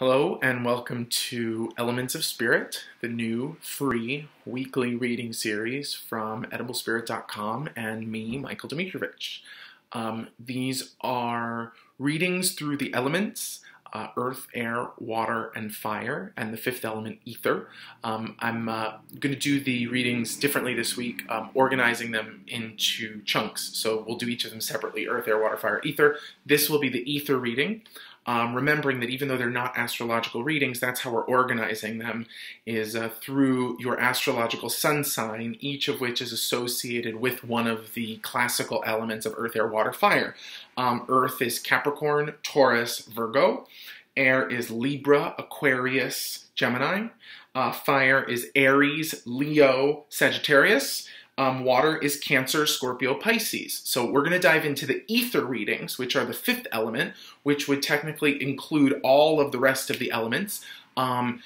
Hello, and welcome to Elements of Spirit, the new free weekly reading series from ediblespirit.com and me, Michael Dimitrovich. Um, these are readings through the elements uh, earth, air, water, and fire, and the fifth element, ether. Um, I'm uh, going to do the readings differently this week, um, organizing them into chunks. So we'll do each of them separately earth, air, water, fire, ether. This will be the ether reading um, remembering that even though they're not astrological readings, that's how we're organizing them, is uh, through your astrological sun sign, each of which is associated with one of the classical elements of earth, air, water, fire. Um, earth is Capricorn, Taurus, Virgo. Air is Libra, Aquarius, Gemini. Uh, fire is Aries, Leo, Sagittarius. Um, water is Cancer, Scorpio, Pisces. So we're going to dive into the ether readings, which are the fifth element, which would technically include all of the rest of the elements. Um,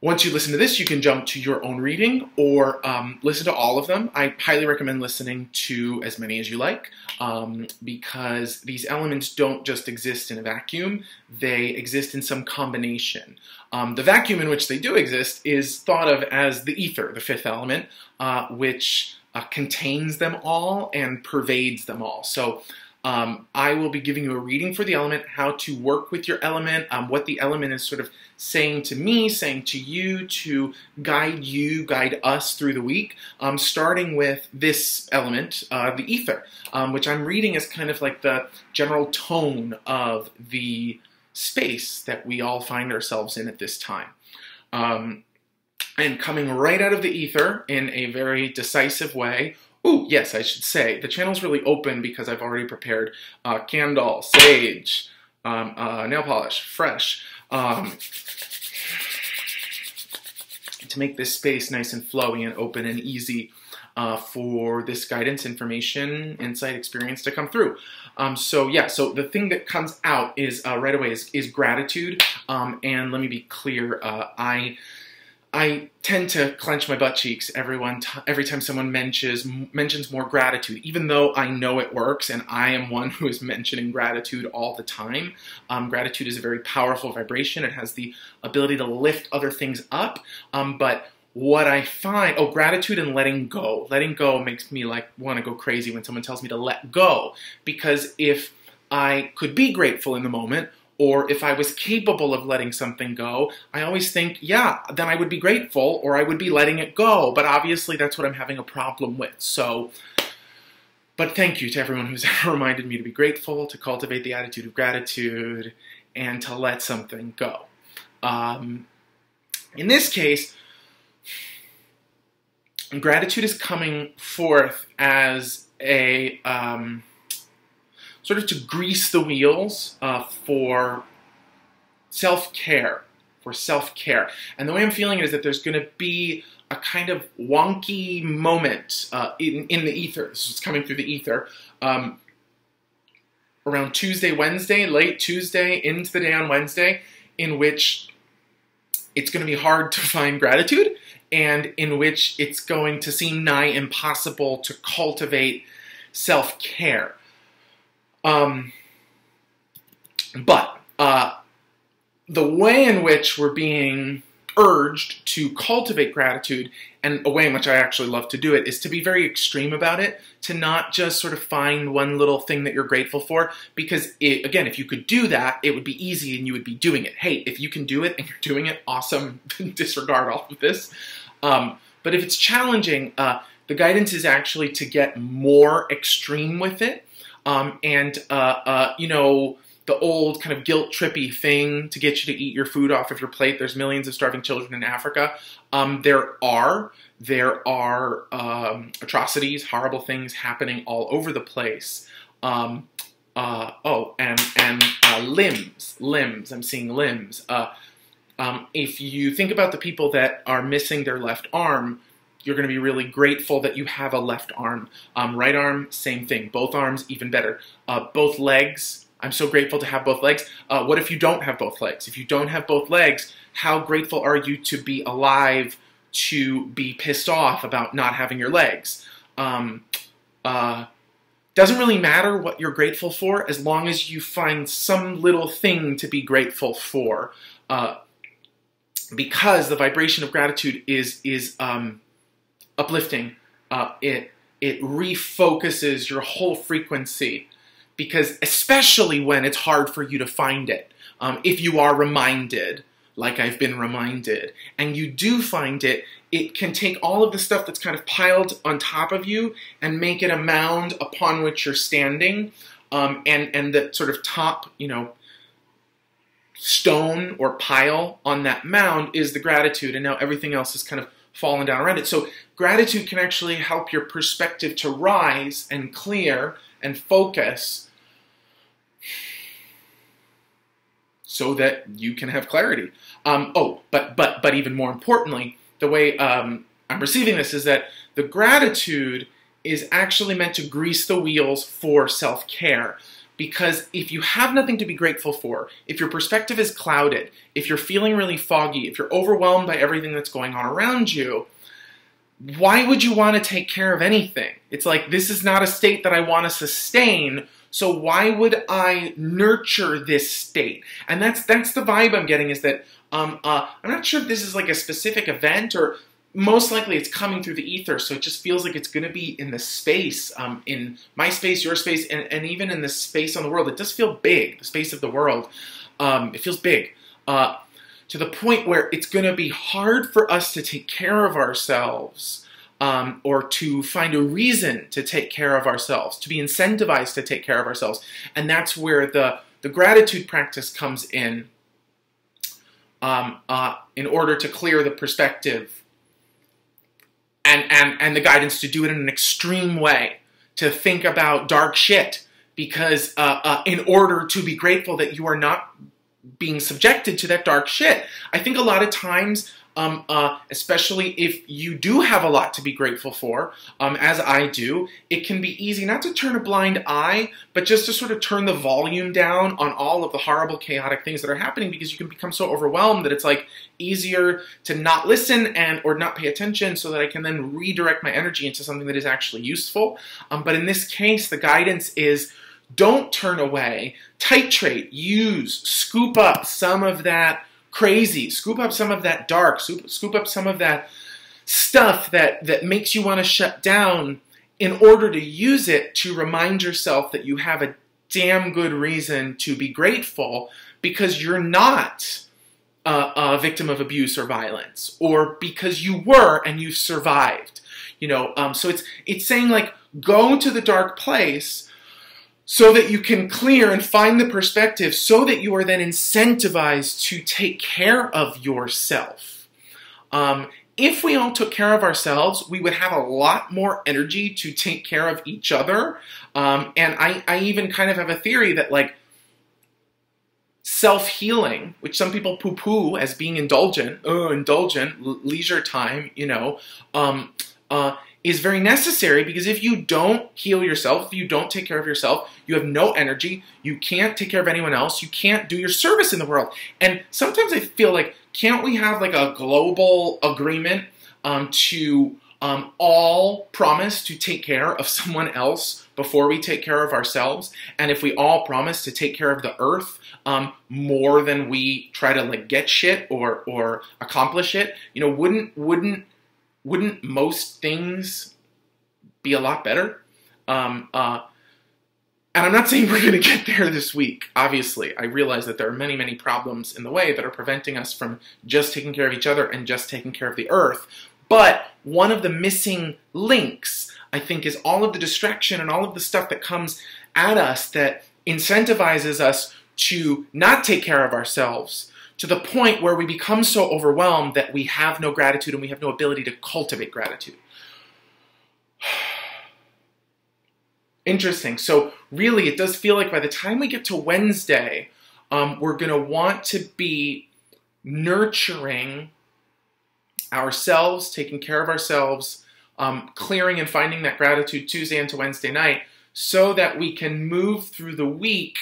once you listen to this, you can jump to your own reading or um, listen to all of them. I highly recommend listening to as many as you like um, because these elements don't just exist in a vacuum, they exist in some combination. Um, the vacuum in which they do exist is thought of as the ether, the fifth element, uh, which uh, contains them all and pervades them all. So um, I will be giving you a reading for the element, how to work with your element, um, what the element is sort of saying to me, saying to you, to guide you, guide us through the week, um, starting with this element, uh, the ether, um, which I'm reading as kind of like the general tone of the space that we all find ourselves in at this time. Um, and coming right out of the ether in a very decisive way. Oh, yes, I should say, the channel's really open because I've already prepared uh, candle, sage, um, uh, nail polish, fresh, um, to make this space nice and flowy and open and easy uh, for this guidance, information, insight, experience to come through. Um, so yeah, so the thing that comes out is uh, right away is, is gratitude. Um, and let me be clear, uh, I I tend to clench my butt cheeks everyone every time someone mentions mentions more gratitude, even though I know it works and I am one who is mentioning gratitude all the time. Um, gratitude is a very powerful vibration. It has the ability to lift other things up, um, but what I find, oh, gratitude and letting go. Letting go makes me like want to go crazy when someone tells me to let go. Because if I could be grateful in the moment, or if I was capable of letting something go, I always think, yeah, then I would be grateful or I would be letting it go. But obviously, that's what I'm having a problem with. So, but thank you to everyone who's ever reminded me to be grateful, to cultivate the attitude of gratitude, and to let something go. Um, in this case, gratitude is coming forth as a um, sort of to grease the wheels uh, for self care, for self care. And the way I'm feeling it is that there's going to be a kind of wonky moment uh, in, in the ether. This is coming through the ether. Um, around Tuesday, Wednesday, late Tuesday into the day on Wednesday, in which it's going to be hard to find gratitude and in which it's going to seem nigh impossible to cultivate self care. Um, but uh, the way in which we're being urged to cultivate gratitude, and a way in which I actually love to do it, is to be very extreme about it, to not just sort of find one little thing that you're grateful for, because it, again, if you could do that, it would be easy and you would be doing it. Hey, if you can do it and you're doing it, awesome, disregard all of this. Um, but if it's challenging, uh, the guidance is actually to get more extreme with it. Um, and, uh, uh, you know, the old kind of guilt trippy thing to get you to eat your food off of your plate. There's millions of starving children in Africa. Um, there are there are um, atrocities, horrible things happening all over the place. Um, uh, oh, and and uh, limbs, limbs. I'm seeing limbs. Uh, um, if you think about the people that are missing their left arm, you're going to be really grateful that you have a left arm. Um, right arm, same thing. Both arms, even better. Uh, both legs, I'm so grateful to have both legs. Uh, what if you don't have both legs? If you don't have both legs, how grateful are you to be alive, to be pissed off about not having your legs? Um, uh, doesn't really matter what you're grateful for as long as you find some little thing to be grateful for. uh, because the vibration of gratitude is is um, uplifting. Uh, it it refocuses your whole frequency because especially when it's hard for you to find it. Um, if you are reminded, like I've been reminded, and you do find it, it can take all of the stuff that's kind of piled on top of you and make it a mound upon which you're standing. Um, and and the sort of top, you know, stone or pile on that mound is the gratitude, and now everything else is kind of fallen down around it. So gratitude can actually help your perspective to rise and clear and focus so that you can have clarity. Um, oh, but but but even more importantly, the way um, I'm receiving this is that the gratitude is actually meant to grease the wheels for self care. Because if you have nothing to be grateful for, if your perspective is clouded, if you're feeling really foggy, if you're overwhelmed by everything that's going on around you, why would you want to take care of anything? It's like, this is not a state that I want to sustain, so why would I nurture this state? And that's that's the vibe I'm getting is that um, uh, I'm not sure if this is like a specific event or most likely it's coming through the ether, so it just feels like it's going to be in the space, um, in my space, your space, and, and, even in the space on the world. It does feel big, the space of the world. Um, it feels big. Uh, to the point where it's going to be hard for us to take care of ourselves um, or to find a reason to take care of ourselves, to be incentivized to take care of ourselves. And that's where the, the gratitude practice comes in um, uh, in order to clear the perspective and, and, and the guidance to do it in an extreme way, to think about dark shit. Because uh, uh, in order to be grateful that you are not being subjected to that dark shit, I think a lot of times um, uh, especially if you do have a lot to be grateful for, um, as I do, it can be easy not to turn a blind eye, but just to sort of turn the volume down on all of the horrible, chaotic things that are happening because you can become so overwhelmed that it's like easier to not listen and or not pay attention so that I can then redirect my energy into something that is actually useful. Um, but in this case, the guidance is don't turn away, titrate, use, scoop up some of that crazy. Scoop up some of that dark. Scoop, scoop up some of that stuff that, that makes you want to shut down in order to use it to remind yourself that you have a damn good reason to be grateful because you're not a, a victim of abuse or violence or because you were and you survived. You know, um, so it's it's saying like go to the dark place so that you can clear and find the perspective so that you are then incentivized to take care of yourself. Um, if we all took care of ourselves, we would have a lot more energy to take care of each other. Um, and I, I even kind of have a theory that, like, self healing, which some people poo poo as being indulgent, oh, indulgent, leisure time, you know, um, uh, is very necessary because if you don't heal yourself, if you don't take care of yourself, you have no energy, you can't take care of anyone else, you can't do your service in the world. And sometimes I feel like, can't we have like a global agreement um, to um, all promise to take care of someone else before we take care of ourselves? And if we all promise to take care of the earth um, more than we try to like get shit or or accomplish it, you know, wouldn't wouldn't wouldn't most things be a lot better? Um, uh, and I'm not saying we're going to get there this week, obviously. I realize that there are many, many problems in the way that are preventing us from just taking care of each other and just taking care of the earth. But one of the missing links, I think, is all of the distraction and all of the stuff that comes at us that incentivizes us to not take care of ourselves, to the point where we become so overwhelmed that we have no gratitude and we have no ability to cultivate gratitude. Interesting. So, really, it does feel like by the time we get to Wednesday, um, we're going to want to be nurturing ourselves, taking care of ourselves, um, clearing and finding that gratitude Tuesday into Wednesday night so that we can move through the week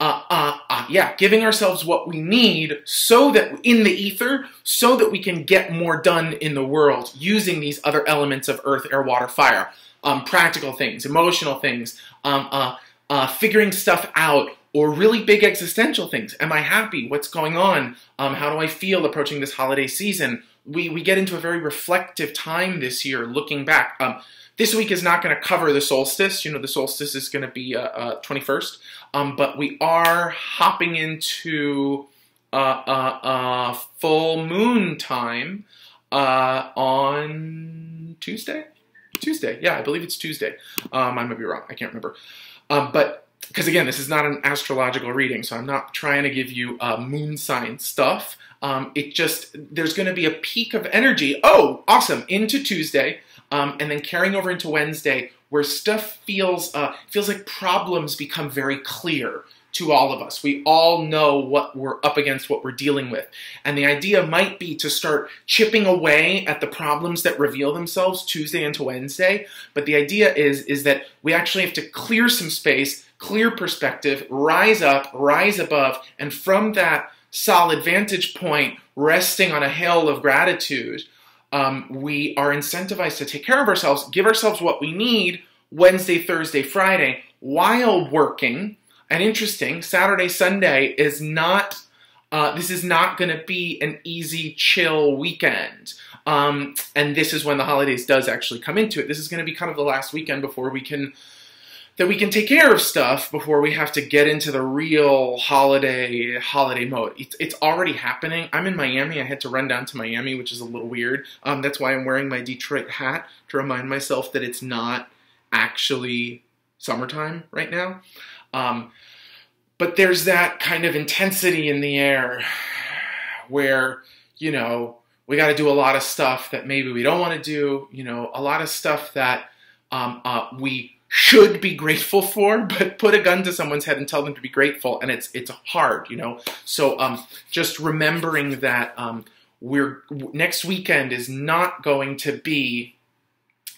uh, uh, uh, yeah, giving ourselves what we need so that in the ether, so that we can get more done in the world using these other elements of earth, air, water, fire, um, practical things, emotional things, um, uh, uh, figuring stuff out, or really big existential things. Am I happy? What's going on? Um, how do I feel approaching this holiday season? We, we get into a very reflective time this year, looking back. Um, this week is not going to cover the solstice. You know, the solstice is going to be uh, uh, 21st. Um, but we are hopping into uh, uh, uh full moon time uh, on Tuesday. Tuesday, yeah, I believe it's Tuesday. Um, I might be wrong. I can't remember. Um, but because again, this is not an astrological reading, so I'm not trying to give you uh, moon sign stuff. Um, it just there's going to be a peak of energy. Oh, awesome! Into Tuesday, um, and then carrying over into Wednesday, where stuff feels uh, feels like problems become very clear to all of us. We all know what we're up against, what we're dealing with. And the idea might be to start chipping away at the problems that reveal themselves Tuesday into Wednesday. But the idea is, is that we actually have to clear some space, clear perspective, rise up, rise above, and from that solid vantage point, resting on a hill of gratitude, um, we are incentivized to take care of ourselves, give ourselves what we need Wednesday, Thursday, Friday, while working and interesting, Saturday, Sunday is not, uh, this is not going to be an easy, chill weekend. Um, and this is when the holidays does actually come into it. This is going to be kind of the last weekend before we can, that we can take care of stuff before we have to get into the real holiday, holiday mode. It's, it's already happening. I'm in Miami. I had to run down to Miami, which is a little weird. Um, that's why I'm wearing my Detroit hat to remind myself that it's not actually summertime right now. Um, but there's that kind of intensity in the air where, you know, we got to do a lot of stuff that maybe we don't want to do, you know, a lot of stuff that um, uh, we should be grateful for, but put a gun to someone's head and tell them to be grateful, and it's it's hard, you know. So um, just remembering that um, we're next weekend is not going to be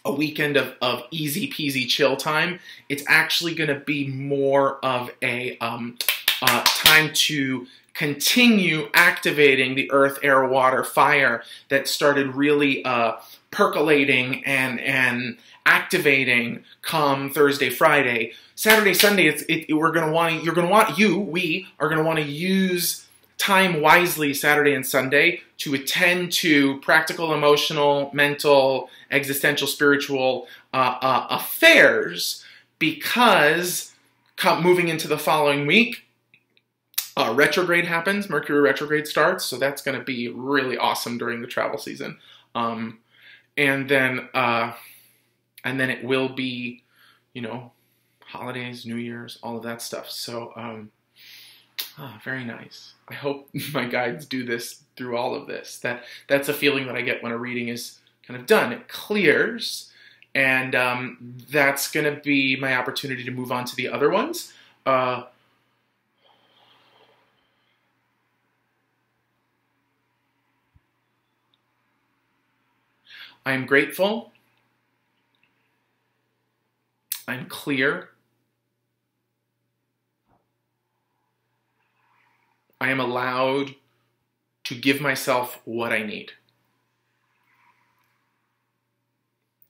a weekend of, of easy peasy chill time. It's actually going to be more of a um, uh, time to continue activating the earth, air, water, fire that started really uh, percolating and and activating come Thursday, Friday, Saturday, Sunday. It's it, we're gonna want you're gonna want you we are gonna want to use time wisely Saturday and Sunday to attend to practical, emotional, mental, existential, spiritual uh, uh, affairs because moving into the following week, uh, retrograde happens, Mercury retrograde starts, so that's going to be really awesome during the travel season. Um, and then, uh, and then it will be, you know, holidays, New Year's, all of that stuff. So, um, Ah, very nice. I hope my guides do this through all of this. That that's a feeling that I get when a reading is kind of done. It clears, and um, that's going to be my opportunity to move on to the other ones. Uh, I am grateful. I'm clear. I am allowed to give myself what I need.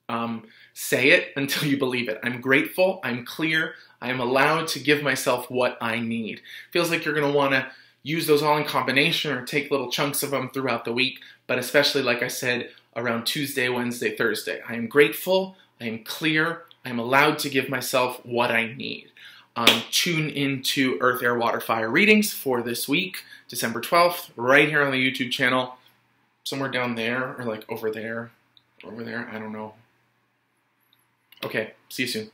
Um, say it until you believe it. I'm grateful. I'm clear. I am allowed to give myself what I need. Feels like you're going to want to use those all in combination or take little chunks of them throughout the week, but especially, like I said, around Tuesday, Wednesday, Thursday. I am grateful. I am clear. I am allowed to give myself what I need um, tune into Earth, Air, Water, Fire readings for this week, December 12th, right here on the YouTube channel. Somewhere down there, or like over there, over there, I don't know. Okay, see you soon.